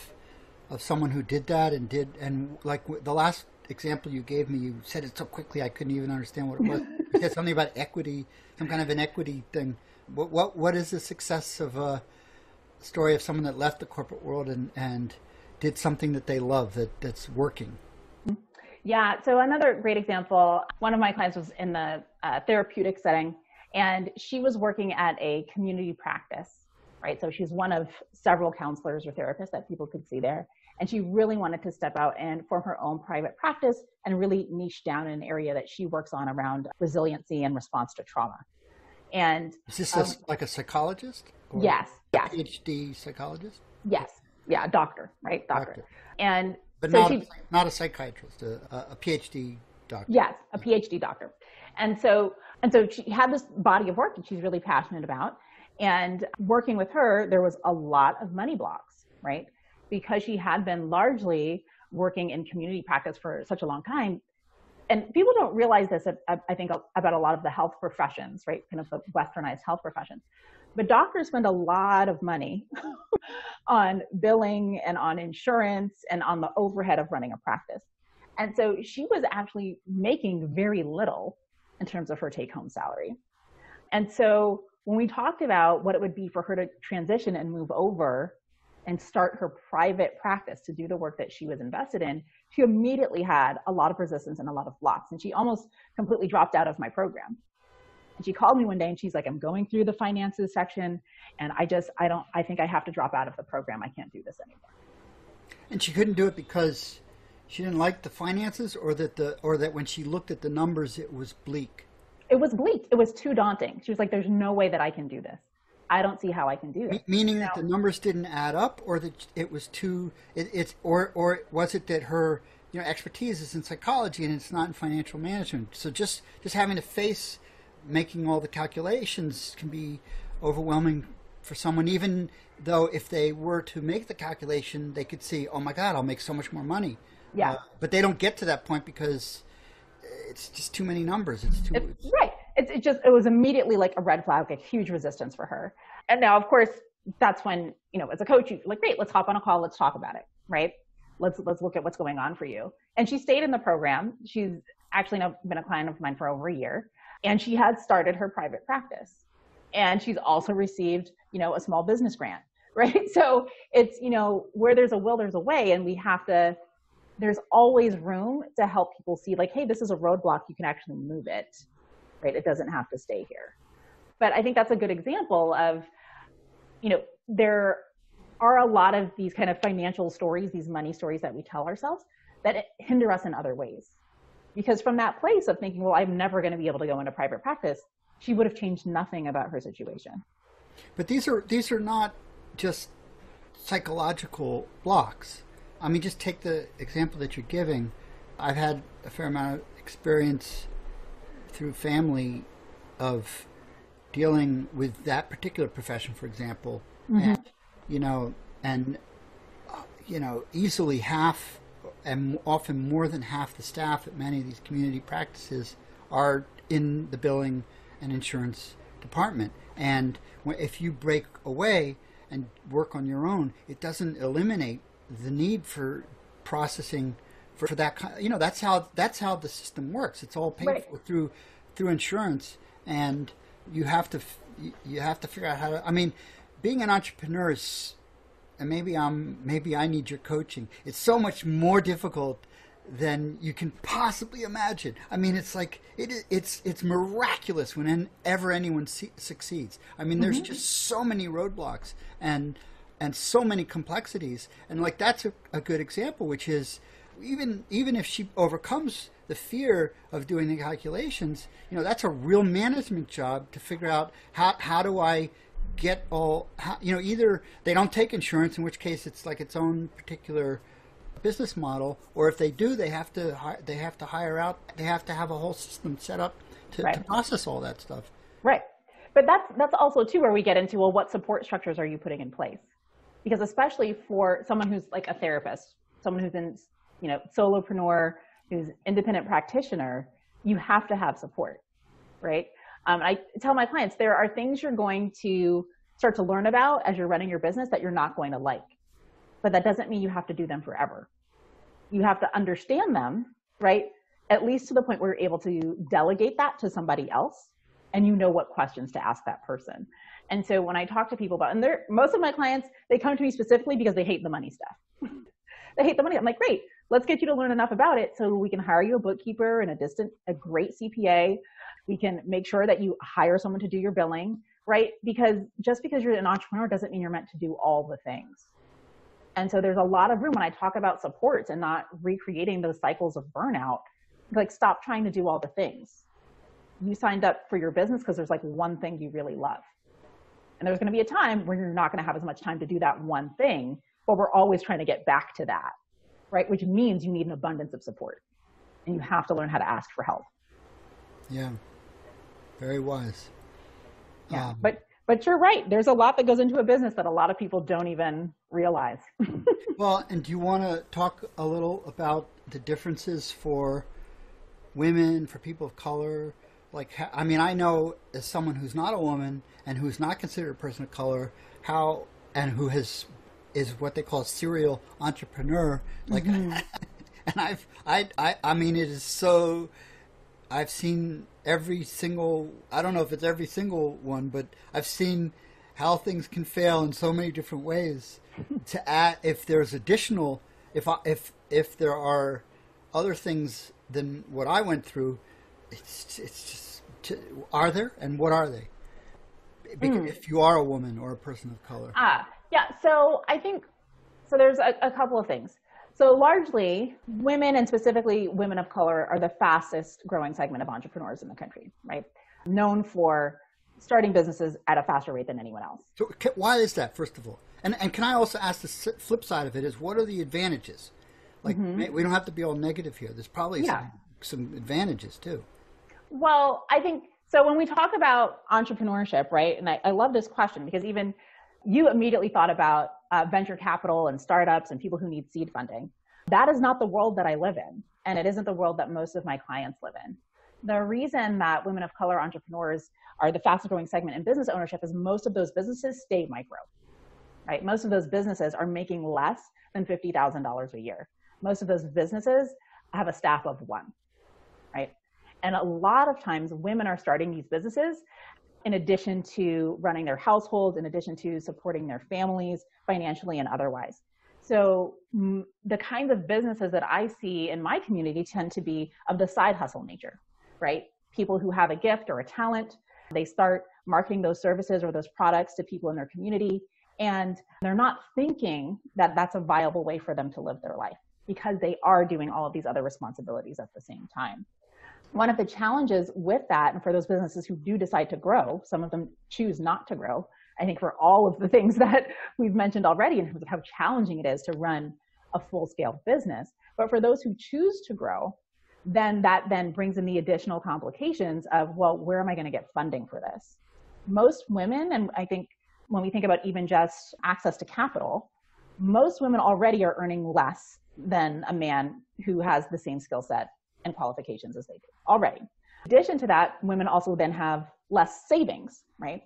of someone who did that and did and like the last example you gave me, you said it so quickly I couldn't even understand what it was. you said something about equity, some kind of an equity thing. What what what is the success of a story of someone that left the corporate world and and did something that they love that that's working? Yeah. So another great example. One of my clients was in the uh, therapeutic setting, and she was working at a community practice. Right. So she's one of several counselors or therapists that people could see there. And she really wanted to step out and form her own private practice and really niche down in an area that she works on around resiliency and response to trauma. And is this um, a, like a psychologist? Yes. Yes. PhD psychologist? Yes. Yeah. Doctor, right? Doctor. doctor. And but so not, she, a, not a psychiatrist, a, a PhD doctor. Yes, a PhD doctor. And so, and so she had this body of work that she's really passionate about. And working with her, there was a lot of money blocks, right? Because she had been largely working in community practice for such a long time. And people don't realize this, I think, about a lot of the health professions, right? Kind of the westernized health professions. But doctors spend a lot of money on billing and on insurance and on the overhead of running a practice. And so she was actually making very little in terms of her take home salary. And so when we talked about what it would be for her to transition and move over and start her private practice to do the work that she was invested in, she immediately had a lot of resistance and a lot of blocks. And she almost completely dropped out of my program. And she called me one day and she's like, I'm going through the finances section and I just, I don't, I think I have to drop out of the program. I can't do this anymore. And she couldn't do it because she didn't like the finances or that the, or that when she looked at the numbers, it was bleak. It was bleak. It was too daunting. She was like, there's no way that I can do this. I don't see how I can do this. Meaning now, that the numbers didn't add up or that it was too, it, it's, or, or was it that her, you know, expertise is in psychology and it's not in financial management. So just, just having to face making all the calculations can be overwhelming for someone, even though if they were to make the calculation, they could see, oh my God, I'll make so much more money. Yeah. Uh, but they don't get to that point because it's just too many numbers. It's too. It's, right. It's it just, it was immediately like a red flag, a huge resistance for her. And now, of course, that's when, you know, as a coach, you're like, great, let's hop on a call. Let's talk about it. Right. Let's, let's look at what's going on for you. And she stayed in the program. She's actually now been a client of mine for over a year and she had started her private practice. And she's also received you know a small business grant right? So it's you know where there's a will there's a way. And we have to there's always room to help people see like hey this is a roadblock. You can actually move it right? It doesn't have to stay here. But i think that's a good example of you know there are a lot of these kind of financial stories these money stories that we tell ourselves that hinder us in other ways because from that place of thinking, well, I'm never going to be able to go into private practice, she would have changed nothing about her situation. But these are these are not just psychological blocks. I mean, just take the example that you're giving. I've had a fair amount of experience through family of dealing with that particular profession, for example, mm-hmm. and you know, and uh, you know, easily half and often more than half the staff at many of these community practices are in the billing and insurance department. And if you break away and work on your own, it doesn't eliminate the need for processing for, for that kind. You know, that's how that's how the system works. It's all paid right. for through through insurance, and you have to you have to figure out how to. I mean, being an entrepreneur is and maybe I'm maybe I need your coaching. It's so much more difficult than you can possibly imagine. I mean, it's like it, it's it's miraculous whenever anyone see, succeeds. I mean, there's mm-hmm. just so many roadblocks and and so many complexities, and like that's a, a good example, which is even even if she overcomes the fear of doing the calculations, you know, that's a real management job to figure out how how do I get all you know either they don't take insurance in which case it's like its own particular business model or if they do they have to they have to hire out they have to have a whole system set up to, right. to process all that stuff. Right. But that's that's also too where we get into well what support structures are you putting in place? Because especially for someone who's like a therapist someone who's in you know solopreneur who's independent practitioner you have to have support right Um, I tell my clients there are things you're going to start to learn about as you're running your business that you're not going to like. But that doesn't mean you have to do them forever. You have to understand them, right? At least to the point where you're able to delegate that to somebody else and you know what questions to ask that person. And so when I talk to people about, and they're, most of my clients, they come to me specifically because they hate the money stuff. they hate the money. I'm like, great, let's get you to learn enough about it so we can hire you a bookkeeper and a distant, a great CPA. We can make sure that you hire someone to do your billing, right? Because just because you're an entrepreneur doesn't mean you're meant to do all the things. And so there's a lot of room when I talk about supports and not recreating those cycles of burnout. Like, stop trying to do all the things. You signed up for your business because there's like one thing you really love. And there's going to be a time where you're not going to have as much time to do that one thing, but we're always trying to get back to that, right? Which means you need an abundance of support and you have to learn how to ask for help. Yeah. Very wise. Yeah. Um, but but you're right. There's a lot that goes into a business that a lot of people don't even realize. well, and do you want to talk a little about the differences for women, for people of color? Like, I mean, I know as someone who's not a woman and who's not considered a person of color, how and who has is what they call a serial entrepreneur. Like, mm-hmm. and I've I, I I mean, it is so. I've seen every single. I don't know if it's every single one, but I've seen how things can fail in so many different ways. to add, if there's additional, if I, if if there are other things than what I went through, it's it's just. Are there, and what are they? mm. if you are a woman or a person of color? Ah, yeah. So I think so. There's a, a couple of things. So largely, women and specifically women of color are the fastest growing segment of entrepreneurs in the country, right? Known for starting businesses at a faster rate than anyone else. So why is that, first of all? And and can I also ask the flip side of it is what are the advantages? Like mm-hmm. we don't have to be all negative here. There's probably yeah. some, some advantages too. Well, I think so when we talk about entrepreneurship, right, and I, I love this question because even you immediately thought about uh, venture capital and startups and people who need seed funding. That is not the world that I live in, and it isn't the world that most of my clients live in. The reason that women of color entrepreneurs are the fastest growing segment in business ownership is most of those businesses stay micro, right? Most of those businesses are making less than $50,000 a year. Most of those businesses have a staff of one, right? And a lot of times women are starting these businesses in addition to running their households, in addition to supporting their families financially and otherwise. So the kinds of businesses that I see in my community tend to be of the side hustle nature, right? People who have a gift or a talent, they start marketing those services or those products to people in their community and they're not thinking that that's a viable way for them to live their life because they are doing all of these other responsibilities at the same time one of the challenges with that, and for those businesses who do decide to grow, some of them choose not to grow. I think for all of the things that we've mentioned already in terms of how challenging it is to run a full scale business. But for those who choose to grow, then that then brings in the additional complications of, well, where am I going to get funding for this? Most women, and I think when we think about even just access to capital, most women already are earning less than a man who has the same skill set and qualifications as they do already. In addition to that, women also then have less savings, right?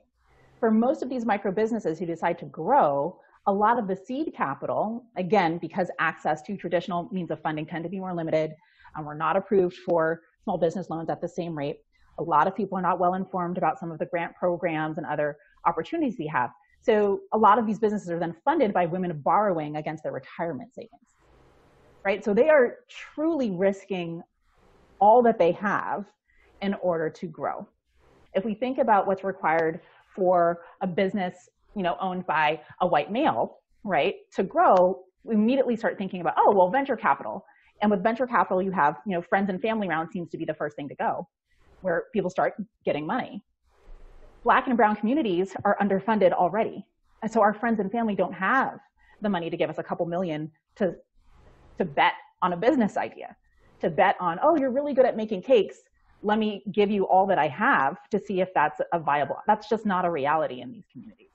For most of these micro businesses who decide to grow, a lot of the seed capital, again, because access to traditional means of funding tend to be more limited, um, and we're not approved for small business loans at the same rate. A lot of people are not well informed about some of the grant programs and other opportunities we have. So a lot of these businesses are then funded by women borrowing against their retirement savings. Right? So they are truly risking all that they have in order to grow. If we think about what's required for a business, you know, owned by a white male, right, to grow, we immediately start thinking about, oh, well, venture capital. And with venture capital, you have, you know, friends and family round seems to be the first thing to go, where people start getting money. Black and brown communities are underfunded already. And so our friends and family don't have the money to give us a couple million to, to bet on a business idea to bet on, oh, you're really good at making cakes. Let me give you all that I have to see if that's a viable. That's just not a reality in these communities.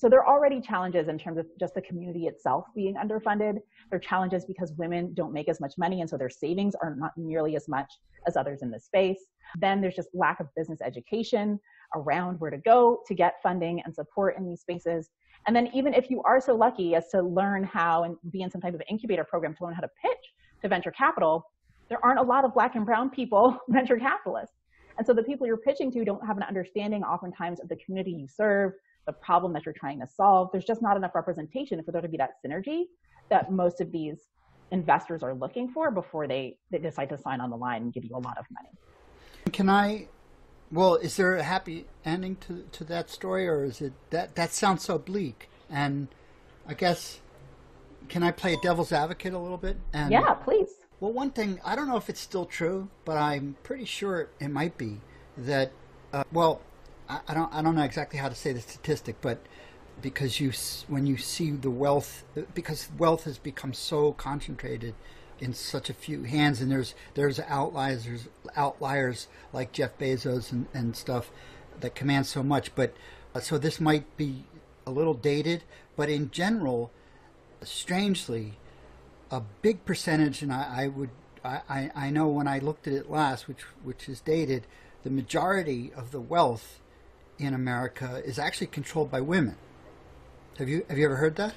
So there are already challenges in terms of just the community itself being underfunded. There are challenges because women don't make as much money and so their savings are not nearly as much as others in the space. Then there's just lack of business education around where to go to get funding and support in these spaces. And then even if you are so lucky as to learn how and be in some type of incubator program to learn how to pitch to venture capital, there aren't a lot of black and brown people venture capitalists. And so the people you're pitching to don't have an understanding oftentimes of the community you serve, the problem that you're trying to solve. There's just not enough representation for there to be that synergy that most of these investors are looking for before they, they decide to sign on the line and give you a lot of money. Can I well, is there a happy ending to to that story or is it that that sounds so bleak and I guess can I play a devil's advocate a little bit? And Yeah, please. Well, one thing, I don't know if it's still true, but I'm pretty sure it might be that uh, well, I, I don't I don't know exactly how to say the statistic, but because you when you see the wealth because wealth has become so concentrated in such a few hands and there's there's outliers there's outliers like Jeff Bezos and, and stuff that command so much but uh, so this might be a little dated but in general strangely a big percentage and I, I would I, I know when I looked at it last which which is dated the majority of the wealth in America is actually controlled by women. Have you have you ever heard that?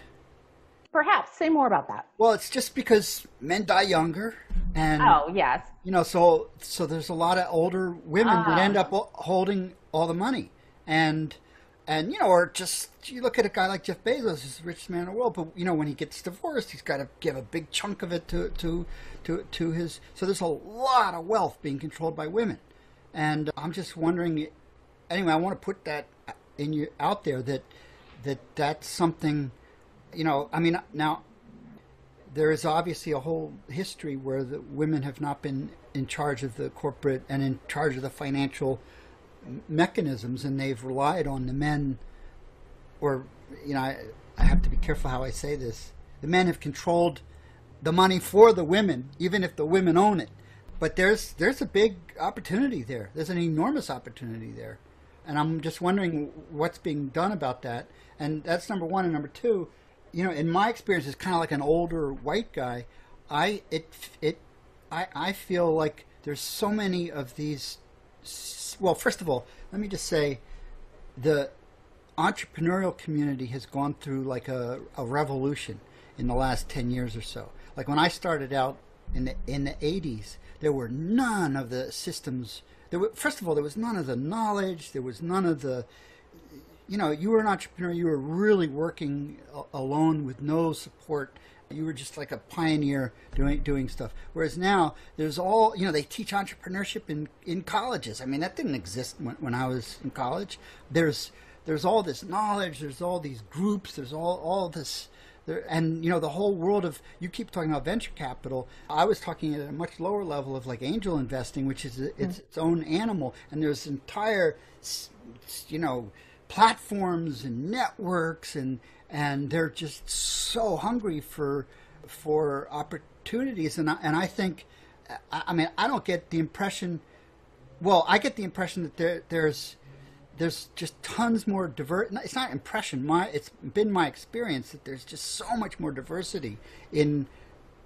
Perhaps say more about that. Well, it's just because men die younger, and oh yes, you know, so so there's a lot of older women uh. that end up ah. holding all the money, and and you know, or just you look at a guy like Jeff Bezos, he's the richest man in the world, but you know, when he gets divorced, he's got to give a big chunk of it to to to to his. So there's a lot of wealth being controlled by women, and I'm just wondering anyway, I want to put that in you out there that that that's something, you know. I mean, now there is obviously a whole history where the women have not been in charge of the corporate and in charge of the financial mechanisms, and they've relied on the men. Or, you know, I, I have to be careful how I say this. The men have controlled the money for the women, even if the women own it. But there's there's a big opportunity there. There's an enormous opportunity there and I'm just wondering what's being done about that. And that's number one. And number two, you know, in my experience, as kind of like an older white guy, I it it I I feel like there's so many of these. Well, first of all, let me just say, the entrepreneurial community has gone through like a, a revolution in the last ten years or so. Like when I started out in the in the 80s, there were none of the systems there were, first of all, there was none of the knowledge. There was none of the, you know, you were an entrepreneur. You were really working alone with no support. You were just like a pioneer doing doing stuff. Whereas now, there's all you know. They teach entrepreneurship in in colleges. I mean, that didn't exist when, when I was in college. There's there's all this knowledge. There's all these groups. There's all all this there, and you know the whole world of you keep talking about venture capital. I was talking at a much lower level of like angel investing, which is its, mm. its own animal, and there's entire you know platforms and networks and and they're just so hungry for for opportunities and I, and I think I, I mean I don't get the impression well I get the impression that there there's there's just tons more diver. It's not impression. My it's been my experience that there's just so much more diversity in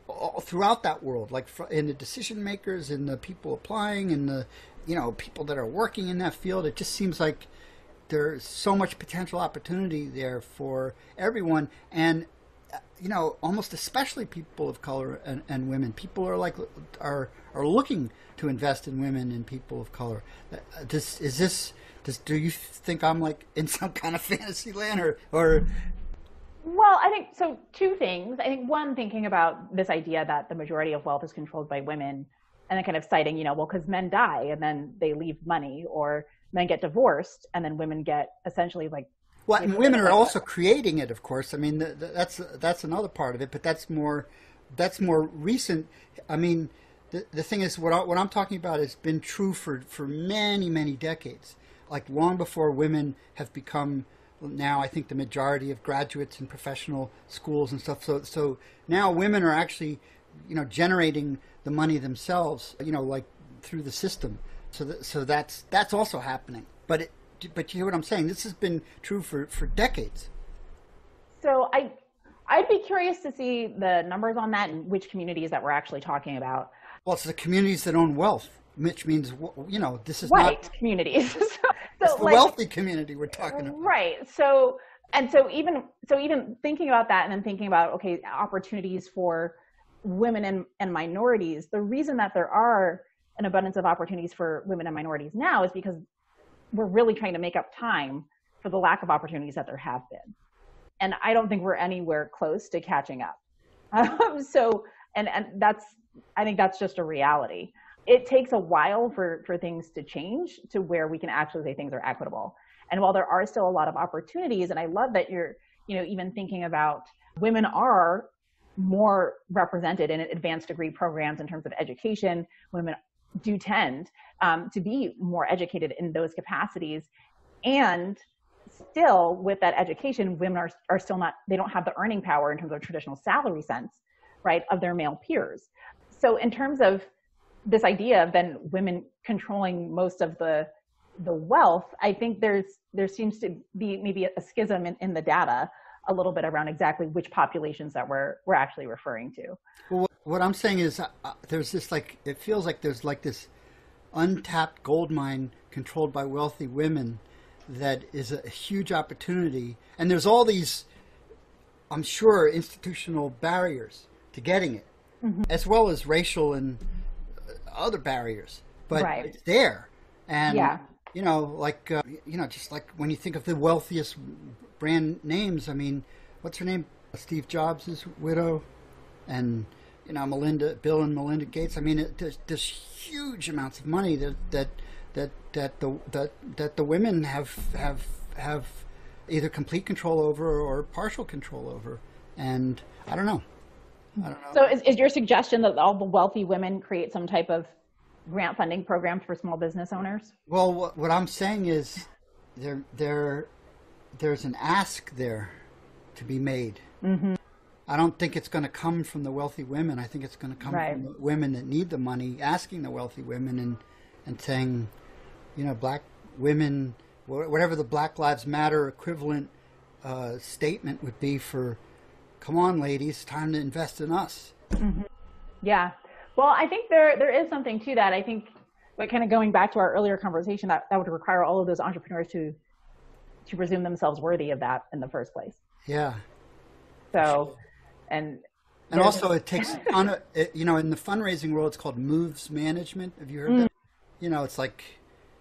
all throughout that world, like in the decision makers, in the people applying, in the you know people that are working in that field. It just seems like there's so much potential opportunity there for everyone, and uh, you know almost especially people of color and, and women. People are like are are looking to invest in women and people of color. Uh, this is this does, do you think I'm like in some kind of fantasy land or, or well, I think so. Two things. I think one, thinking about this idea that the majority of wealth is controlled by women, and then kind of citing, you know, well, because men die and then they leave money, or men get divorced and then women get essentially like. Well, and women are also creating it, of course. I mean, the, the, that's that's another part of it, but that's more that's more recent. I mean, the the thing is, what I, what I'm talking about has been true for for many many decades like long before women have become now I think the majority of graduates in professional schools and stuff. So so now women are actually you know generating the money themselves. You know like through the system. So that, so that's that's also happening. But it, but you hear what I'm saying? This has been true for for decades. So I, I'd be curious to see the numbers on that and which communities that we're actually talking about. Well, it's the communities that own wealth, which means you know this is right not communities. so, it's the like, wealthy community we're talking about. Right. So and so even so even thinking about that and then thinking about okay opportunities for women and, and minorities the reason that there are an abundance of opportunities for women and minorities now is because we're really trying to make up time for the lack of opportunities that there have been. And i don't think we're anywhere close to catching up. Um, so and and that's i think that's just a reality. It takes a while for for things to change to where we can actually say things are equitable. And while there are still a lot of opportunities, and I love that you're, you know, even thinking about women are more represented in advanced degree programs in terms of education. Women do tend um, to be more educated in those capacities. And still, with that education, women are, are still not, they don't have the earning power in terms of traditional salary sense, right, of their male peers. So, in terms of this idea of then women controlling most of the the wealth, I think there's there seems to be maybe a schism in, in the data a little bit around exactly which populations that we're we're actually referring to. Well, what I'm saying is uh, there's this like it feels like there's like this untapped gold mine controlled by wealthy women that is a huge opportunity, and there's all these, I'm sure, institutional barriers to getting it, mm-hmm. as well as racial and other barriers. But right. it's there, and yeah you know, like uh, you know, just like when you think of the wealthiest brand names. I mean, what's her name? Steve Jobs' widow, and you know, Melinda, Bill and Melinda Gates. I mean, it, there's, there's huge amounts of money that that that that the that that the women have have have either complete control over or partial control over, and I don't know. I don't know. So, is, is your suggestion that all the wealthy women create some type of grant funding programs for small business owners? Well, what, what I'm saying is there, there, there's an ask there to be made. Mm-hmm. I don't think it's going to come from the wealthy women. I think it's going to come right. from the women that need the money, asking the wealthy women and and saying, you know, black women, whatever the Black Lives Matter equivalent uh, statement would be for, come on, ladies, time to invest in us. Mm-hmm. Yeah, well, I think there there is something to that. I think, but kind of going back to our earlier conversation, that that would require all of those entrepreneurs to to presume themselves worthy of that in the first place. Yeah. So, and and also it takes on a, it, you know in the fundraising world it's called moves management. Have you heard mm. that? You know, it's like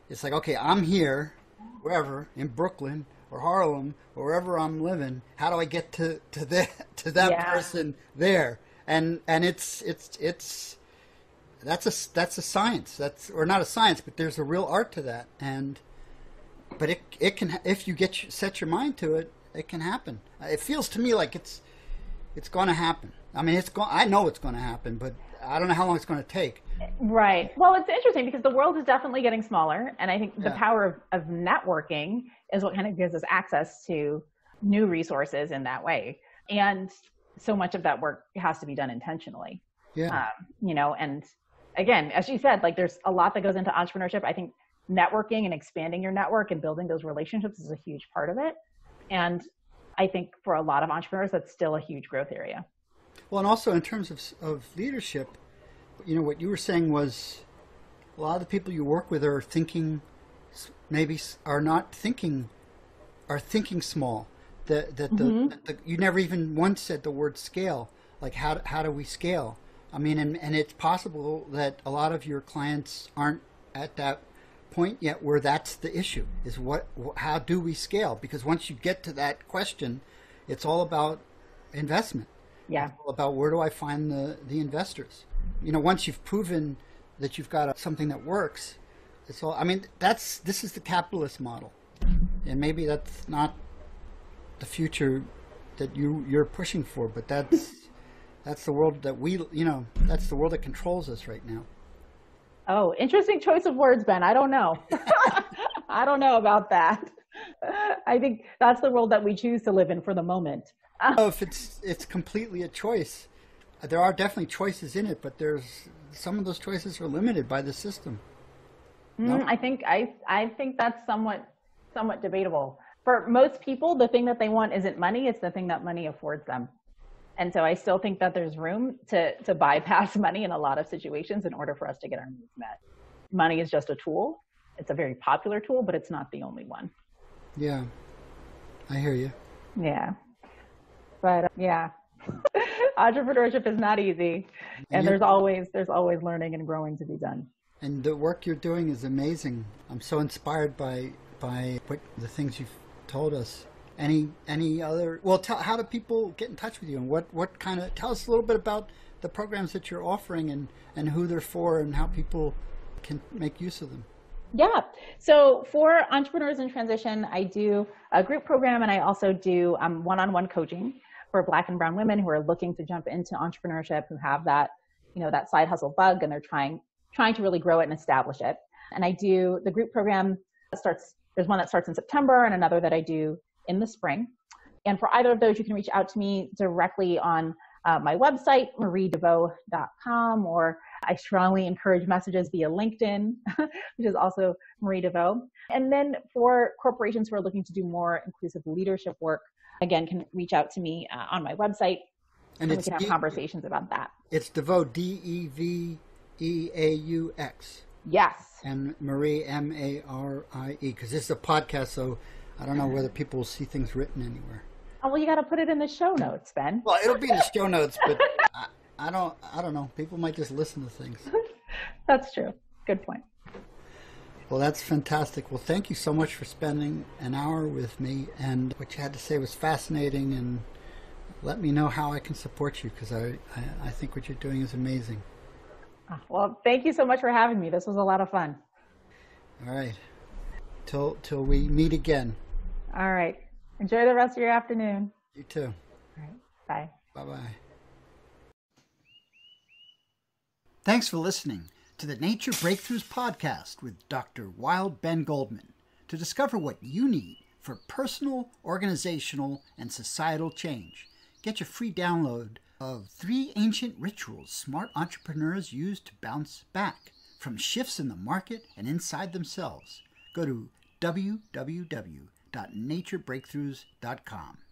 it's like okay, I'm here, wherever in Brooklyn or Harlem or wherever I'm living. How do I get to to that to that yeah. person there? And and it's it's it's that's a that's a science. That's or not a science, but there's a real art to that. And but it it can if you get set your mind to it, it can happen. It feels to me like it's it's going to happen. I mean, it's going. I know it's going to happen, but I don't know how long it's going to take. Right. Well, it's interesting because the world is definitely getting smaller, and I think the yeah. power of, of networking is what kind of gives us access to new resources in that way. And so much of that work has to be done intentionally. Yeah. Um, you know, and again, as you said, like there's a lot that goes into entrepreneurship. I think networking and expanding your network and building those relationships is a huge part of it. And I think for a lot of entrepreneurs, that's still a huge growth area. Well, and also in terms of, of leadership, you know, what you were saying was a lot of the people you work with are thinking, maybe are not thinking, are thinking small. That, that mm-hmm. the, the, you never even once said the word scale. Like, how, how do we scale? I mean, and, and it's possible that a lot of your clients aren't at that point yet where that's the issue is what how do we scale? Because once you get to that question it's all about investment. Yeah. About where do i find the the investors? You know once you've proven that you've got a, something that works it's all i mean that's this is the capitalist model. And maybe that's not the future that you you're pushing for but that's that's the world that we, you know, that's the world that controls us right now. Oh, interesting choice of words, Ben. I don't know. I don't know about that. I think that's the world that we choose to live in for the moment. oh, if it's it's completely a choice, there are definitely choices in it, but there's some of those choices are limited by the system. No? Mm, I think I I think that's somewhat somewhat debatable. for most people, the thing that they want isn't money, it's the thing that money affords them. And so I still think that there's room to, to bypass money in a lot of situations in order for us to get our needs met. Money is just a tool. It's a very popular tool, but it's not the only one. Yeah, I hear you. Yeah. But uh, yeah, entrepreneurship is not easy. And, and there's always, there's always learning and growing to be done. And the work you're doing is amazing. I'm so inspired by, by what the things you've told us. Any any other? Well, tell, how do people get in touch with you, and what what kind of? Tell us a little bit about the programs that you're offering, and and who they're for, and how people can make use of them. Yeah. So for entrepreneurs in transition, I do a group program, and I also do um, one-on-one coaching for Black and Brown women who are looking to jump into entrepreneurship, who have that you know that side hustle bug, and they're trying trying to really grow it and establish it. And I do the group program starts there's one that starts in September and another that I do in the spring. And for either of those, you can reach out to me directly on uh, my website, mariedeveaux.com, or I strongly encourage messages via LinkedIn, which is also Marie Deveaux. And then for corporations who are looking to do more inclusive leadership work, again, can reach out to me uh, on my website, and, and we can have D- conversations about that. It's DeVeaux, D E V E A U X. Yes. And Marie, M A R I E, because this is a podcast, so I don't know whether people will see things written anywhere. Oh, well, you got to put it in the show notes, Ben. Well, it'll be in the show notes, but I, I don't. I don't know. People might just listen to things. that's true. Good point. Well, that's fantastic. Well, thank you so much for spending an hour with me, and what you had to say was fascinating. And let me know how I can support you because I, I, I think what you're doing is amazing. Ah, well, thank you so much for having me. This was a lot of fun. All right. Till till we meet again. All right. Enjoy the rest of your afternoon. You too. All right. Bye. Bye bye. Thanks for listening to the Nature Breakthroughs podcast with Dr. Wild Ben Goldman to discover what you need for personal, organizational, and societal change. Get your free download of three ancient rituals smart entrepreneurs use to bounce back from shifts in the market and inside themselves. Go to www.naturebreakthroughs.com.